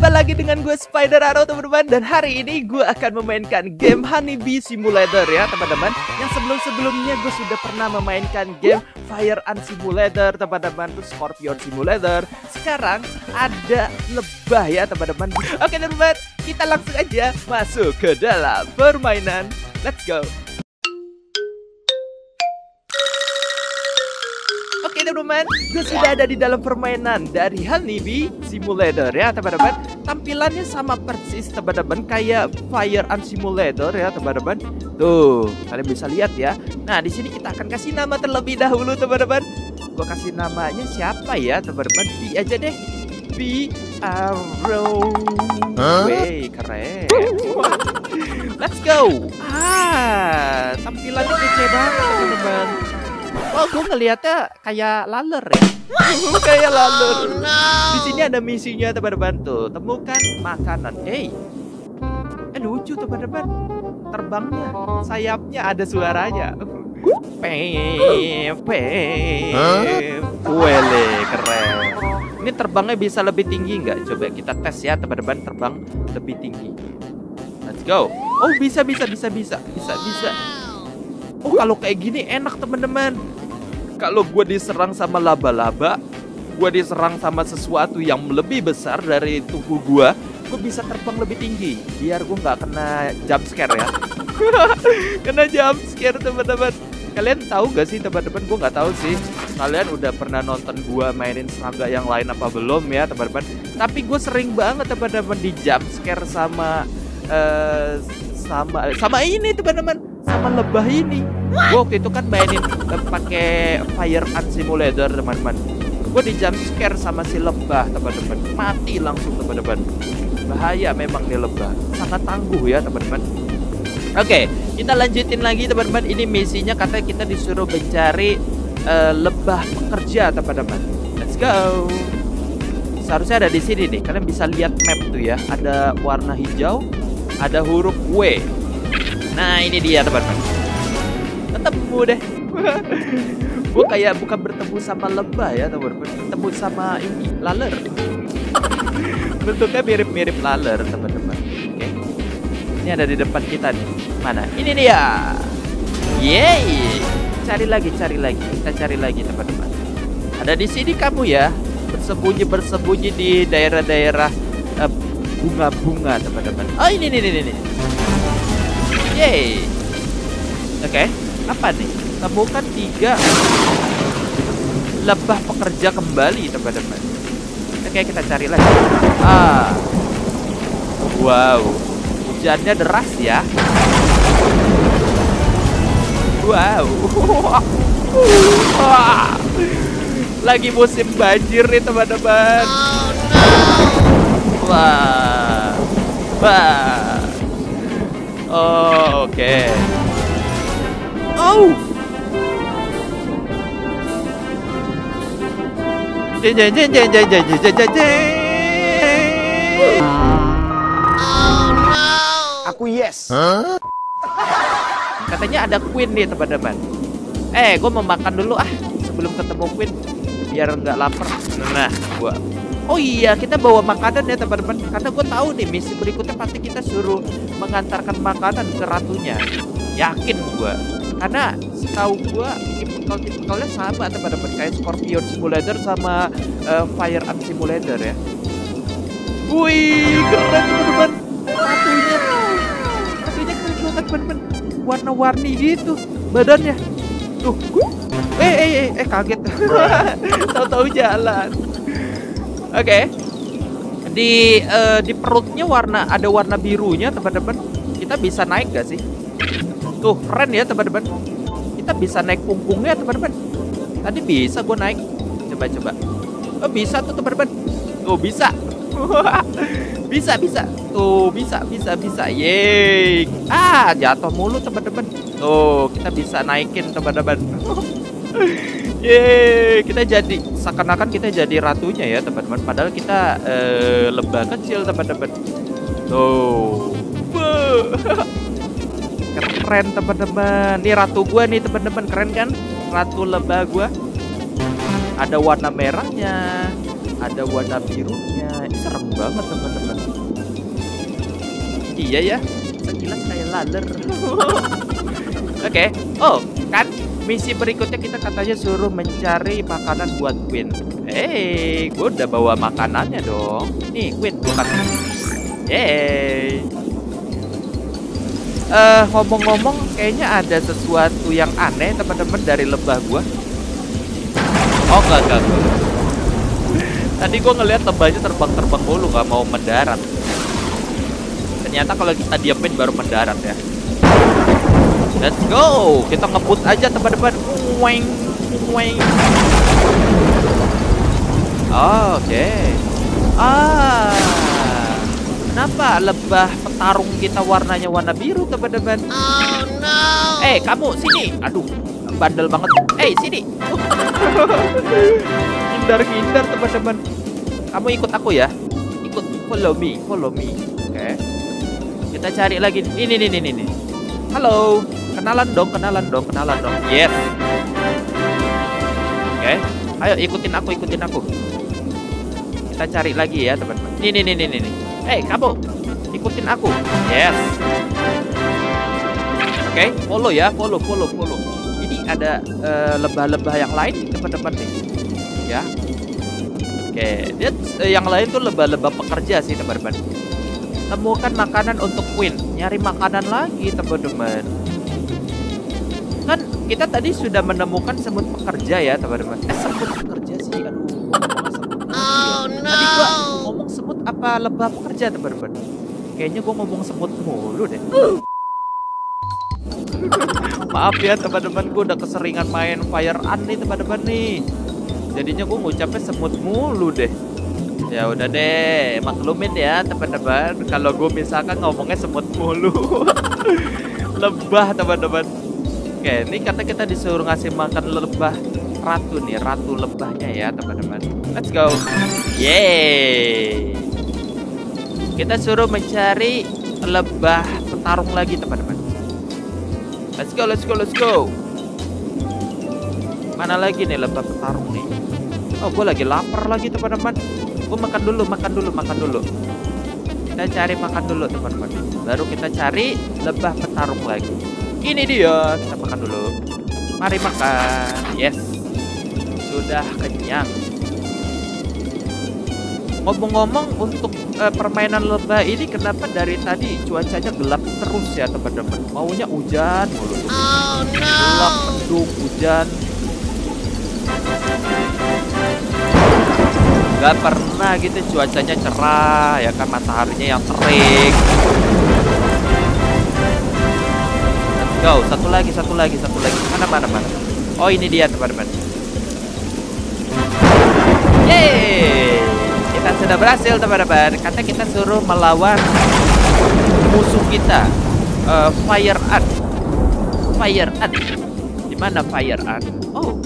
Jumpa lagi dengan gue Spider Arrow teman-teman. Dan hari ini gue akan memainkan game Honeybee Simulator ya teman-teman. Yang sebelum-sebelumnya gue sudah pernah memainkan game Fire Ant Simulator teman-teman. Terus Scorpion Simulator. Sekarang ada lebah ya teman-teman. Oke teman-teman. Kita langsung aja masuk ke dalam permainan. Let's go Oke teman-teman, gue sudah ada di dalam permainan dari Honeybee Simulator ya teman-teman Tampilannya sama persis teman-teman kayak Fire Ant Simulator ya teman-teman Tuh, kalian bisa lihat ya. Nah di sini kita akan kasih nama terlebih dahulu teman-teman Gue kasih namanya siapa ya teman-teman B aja deh. B Arrow. Wey, keren. Let's go. Ah, tampilannya kece banget teman-teman Oh, gue ngelihatnya kayak laler ya. kayak laler. Oh, no. Di sini ada misinya teman-teman tuh. Temukan makanan. Hey, eh lucu teman-teman. Terbangnya, sayapnya ada suaranya. Pem, pem, wele keren. Ini terbangnya bisa lebih tinggi nggak? Coba kita tes ya teman-teman terbang lebih tinggi. Let's go. Oh bisa bisa bisa bisa bisa bisa. Oh kalau kayak gini enak teman-teman kalau gue diserang sama laba-laba, gue diserang sama sesuatu yang lebih besar dari tubuh gue, gue bisa terbang lebih tinggi. Biar gue nggak kena jump scare ya. kena jump scare teman-teman. Kalian tahu gak sih teman-teman? Gue nggak tahu sih. Kalian udah pernah nonton gue mainin serangga yang lain apa belum ya teman-teman? Tapi gue sering banget teman-teman di jump scare sama uh, sama sama ini teman-teman sama lebah ini. Gue waktu itu kan mainin pakai fire ant simulator teman-teman. Gue di jump scare sama si lebah teman-teman. Mati langsung teman-teman. Bahaya memang nih lebah. Sangat tangguh ya teman-teman. Oke kita lanjutin lagi teman-teman. Ini misinya katanya kita disuruh mencari uh, lebah pekerja teman-teman. Let's go. Seharusnya ada di sini nih. Kalian bisa lihat map tuh ya. Ada warna hijau ada huruf W nah ini dia teman-teman. Ketemu deh gue kayak bukan bertemu sama lebah ya teman-teman. Bertemu sama ini laler. Bentuknya mirip-mirip laler teman-teman. Oke. Ini ada di depan kita nih. Mana? Ini dia. Yeay. Cari lagi cari lagi. Kita cari lagi teman-teman. Ada di sini kamu ya. Bersembunyi bersembunyi di daerah-daerah uh, bunga-bunga teman-teman. Oh ini ini ini ini yeay oke okay apa nih? Temukan tiga lebah pekerja kembali teman-teman. Oke kita cari lagi. Ah, wow, hujannya deras ya. Wow, lagi musim banjir nih teman-teman. Wah, wah. Oh, oke. Okay. Oh! Jeng jeng jeng jeng jeng jeng jeng jeng jeng. Oh no. Aku yes. Huh? Katanya ada Queen nih teman-teman. Eh, gue mau makan dulu ah sebelum ketemu Queen biar nggak lapar. Nah, gua. Oh iya, kita bawa makanan ya teman-teman. Karena gue tahu nih misi berikutnya pasti kita suruh mengantarkan makanan ke ratunya. Yakin gue karena setahu gua tipikal tipikalnya sama teman-teman. Kayak Scorpion Simulator sama uh, Fire Ant Simulator ya. Wih keren teman-teman. Satunya satunya keren banget teman-teman. Warna-warni gitu badannya. Tuh. Eh eh eh, eh kaget. Tahu-tahu jalan oke okay. di uh, di perutnya warna ada warna birunya teman-teman kita bisa naik gak sih Tuh keren ya teman-teman. Kita bisa naik punggungnya teman-teman. Tadi bisa gue naik. Coba-coba. Oh bisa tuh teman-teman. Tuh bisa. bisa bisa. Tuh bisa bisa bisa. Yeay. Ah jatuh mulu teman-teman. Tuh kita bisa naikin teman-teman. Yeay, kita jadi seakan-akan kita jadi ratunya ya teman-teman. Padahal kita uh, lebah kecil teman-teman. Tuh. keren teman-teman nih ratu gua nih teman-teman keren kan ratu lebah gua ada warna merahnya ada warna birunya ini serem banget teman-teman. Iya ya, sekilas kayak laler. Oke, oh kan misi berikutnya kita katanya suruh mencari makanan buat Queen. Hey, gue udah bawa makanannya dong. Nih Queen, bukan. Yeay. Eh, ngomong-ngomong, kayaknya ada sesuatu yang aneh teman-teman dari lebah gua. Oh enggak enggak. Tadi gua ngeliat lebahnya terbang-terbang mulu nggak mau mendarat. Ternyata kalau kita diamin baru mendarat ya. Let's go. Kita ngebut aja teman-teman. Weng, weng. Oke. Ah. Kenapa lebah petarung kita warnanya warna biru teman-teman? Oh no! Eh, kamu sini. Aduh, bandel banget. Eh, sini. Hindar-hindar teman-teman. Kamu ikut aku ya. Ikut follow me, follow me. Oke. Kita cari lagi. Ini nih nih nih. Halo. Kenalan dong, kenalan dong, kenalan dong. Yes. Oke. Ayo ikutin aku, ikutin aku. Kita cari lagi ya, teman-teman. Nih nih nih nih nih. nih. Eh, kamu ikutin aku. Yes. Oke, follow ya, follow, follow, follow. Ini ada eh, lebah-lebah yang lain nih, teman-teman nih. Ya. Oke, dia eh, yang lain tuh lebah-lebah pekerja sih, teman-teman. Temukan makanan untuk Queen. Nyari makanan lagi, teman-teman. Kan kita tadi sudah menemukan semut pekerja ya, teman-teman. Eh, semut pekerja sih. Aduh. Oh Tadi gua no! ngomong semut apa lebah pekerja, teman-teman? Kayaknya gua ngomong semut mulu deh. Maaf ya teman-teman, gue udah keseringan main Fire Ant nih teman-teman nih. Jadinya gue ngucapnya semut mulu deh. Ya udah deh, maklumin ya teman-teman. Kalau gue misalkan ngomongnya semut mulu, lebah teman-teman. Oke, ini kata kita disuruh ngasih makan lebah ratu nih, ratu lebahnya ya teman-teman. Let's go. Yeay. Kita suruh mencari lebah petarung lagi teman-teman. Let's go, let's go, let's go. Mana lagi nih lebah petarung nih? Oh, gue lagi lapar lagi teman-teman. Gue makan dulu, makan dulu, makan dulu. Kita cari makan dulu teman-teman. Baru kita cari lebah petarung lagi. Ini dia, kita makan dulu. Mari makan. Yes. Sudah kenyang. Ngomong-ngomong untuk eh, permainan lebah ini kenapa dari tadi cuacanya gelap terus ya teman-teman? Maunya hujan mulu. Oh Gelap, no! mendung, hujan. Gak pernah gitu cuacanya cerah ya kan mataharinya yang terik. Let's go, satu lagi, satu lagi, satu lagi. Mana mana mana. Oh ini dia teman-teman. Yeay, kita sudah berhasil teman-teman. Kata kita suruh melawan musuh kita, eh, Fire Ant. Fire Ant. Di mana Fire Ant? Oh,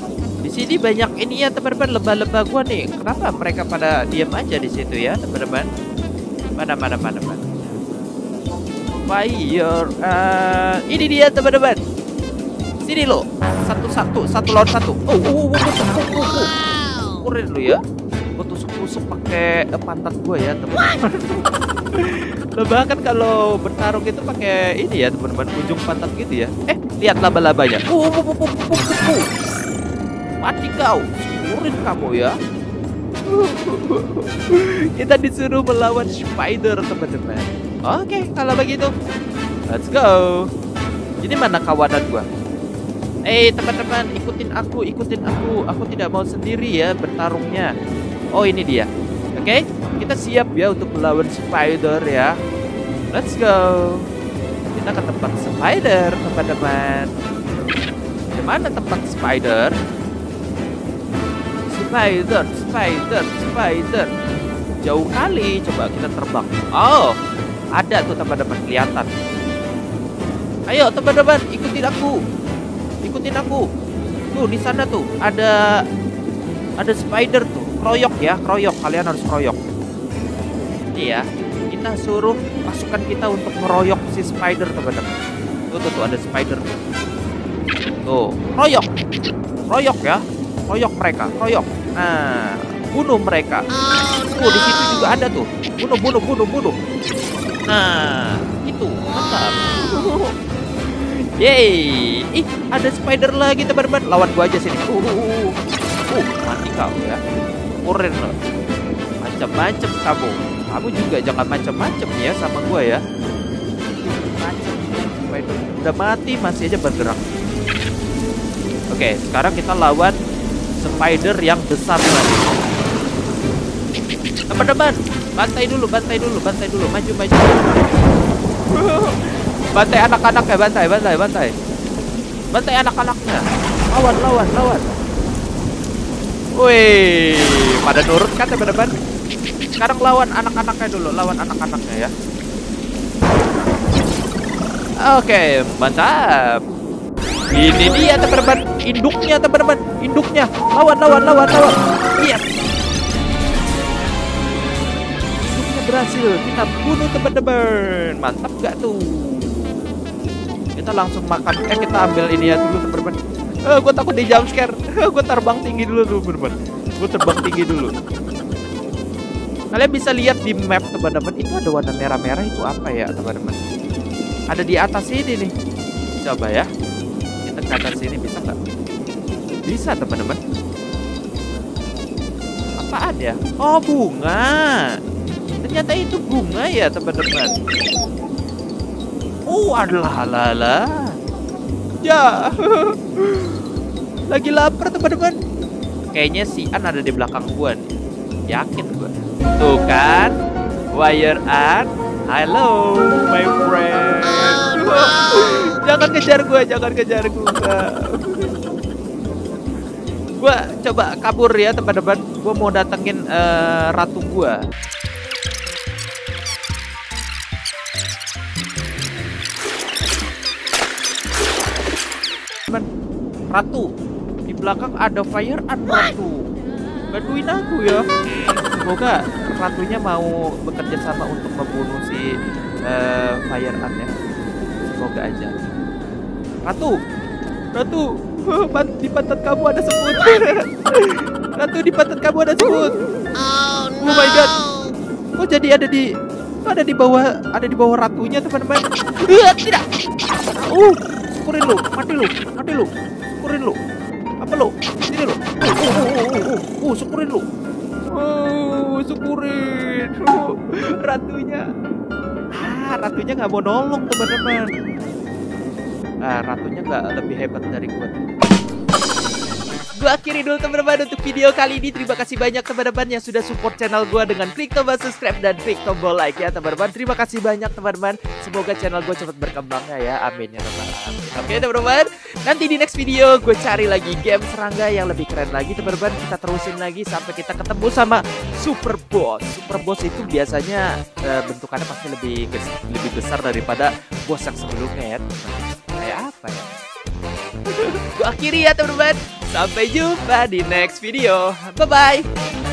sini banyak ini ya teman-teman lebah-lebah gua nih. Kenapa mereka pada diam aja di situ ya teman-teman? Mana mana mana mana. Fire Ant. Ini dia teman-teman. Sini lo. Satu-satu, satu lawan satu. Oh, oh, oh, oh, oh, oh, oh, oh. Kurin lu ya. Gue tusuk-tusuk pakai eh, pantat gue ya teman-teman. Lebah kan kalau bertarung itu pakai ini ya teman-teman ujung pantat gitu ya. Eh lihat laba-labanya. Uh, uh, uh, uh, uh, uh, uh, uh. Mati kau, kurin kamu ya. Kita disuruh melawan spider teman-teman. Oke kalau begitu, let's go. Ini mana kawanan gua? Eh teman-teman ikutin aku, ikutin aku. Aku tidak mau sendiri ya bertarungnya. Oh ini dia. Oke, kita siap ya untuk melawan spider ya. Let's go. Kita ke tempat spider teman-teman. Di mana tempat spider? Spider, spider, spider. Jauh kali. Coba kita terbang. Oh, ada tuh teman-teman kelihatan. Ayo teman-teman ikutin aku. Ikutin aku. Tuh di sana tuh ada ada spider tuh. Kroyok ya kroyok. Kalian harus kroyok. Iya kita suruh pasukan kita untuk meroyok si spider teman-teman. Tuh tuh tuh ada spider tuh kroyok. Kroyok ya. Kroyok mereka kroyok nah bunuh mereka. Oh, di situ juga ada tuh. Bunuh, bunuh, bunuh, bunuh. Nah, itu mantap. Yeay, ih ada spider lagi teman-teman. Lawan gua aja sini. Uh, uh, uh. uh mati kau ya. Keren loh. Macam-macam kamu. Kamu juga jangan macam-macam ya sama gua ya. Macam spider udah mati masih aja bergerak. Oke, sekarang kita lawan spider yang besar lagi. Teman-teman, bantai dulu, bantai dulu, bantai dulu, maju, maju. bantai anak-anak ya, bantai, bantai, bantai. Bantai anak-anaknya. Lawan, lawan, lawan. Wih, pada nurut kan teman-teman? Sekarang lawan anak-anaknya dulu, lawan anak-anaknya ya. Oke, mantap. Ini dia teman-teman, induknya teman-teman, induknya. Lawan, lawan, lawan, lawan. Yes. Induknya berhasil. Kita bunuh teman-teman. Mantap gak tuh? Kita langsung makan. Eh kita ambil ini ya dulu teman-teman. Eh, gue takut di jump scare. gue terbang tinggi dulu tuh teman-teman. Gue terbang tinggi dulu. Kalian bisa lihat di map teman-teman. Itu ada warna merah-merah itu apa ya teman-teman? Ada di atas ini nih. Coba ya ke sini bisa nggak? Bisa teman-teman. Apaan ya? Oh bunga. Ternyata itu bunga ya teman-teman. Oh adalah lala. Ya. Lagi lapar teman-teman. Kayaknya si An ada di belakang gua nih. Yakin gua. Tuh kan. Wire An. Halo, my friend. No jangan kejar gue jangan kejar gue gue coba kabur ya teman-teman. Gue mau datengin uh, ratu gue ratu. Di belakang ada fire and ratu. Bantuin aku ya. Semoga ratunya mau bekerja sama untuk membunuh si uh, fire ant ya semoga aja Ratu, Ratu, di pantat kamu ada semut. Ratu di pantat kamu ada semut. Oh, no. oh my god. Kok jadi ada di ada di bawah ada di bawah ratunya teman-teman. Uh, tidak. Uh, syukurin lu, mati lu, mati lu. Syukurin lu. Apa lu? Sini lu. Uh, uh, uh, uh, uh, uh, syukurin lu. Oh, syukurin. Uh, ratunya. Ah, ratunya nggak mau nolong teman-teman. Nah, ratunya nggak lebih hebat dari gue. Gue akhiri dulu teman-teman untuk video kali ini. Terima kasih banyak teman-teman yang sudah support channel gue dengan klik tombol subscribe dan klik tombol like ya teman-teman. Terima kasih banyak teman-teman. Semoga channel gue cepat berkembang ya. Amin ya alamin. Oke teman-teman. Nanti di next video gue cari lagi game serangga yang lebih keren lagi teman-teman. Kita terusin lagi sampai kita ketemu sama Super Boss. Super Boss itu biasanya uh, bentukannya pasti lebih lebih besar daripada bos yang sebelumnya ya. Kayak apa ya? Gue akhiri ya teman-teman. Sampai jumpa di next video. Bye-bye.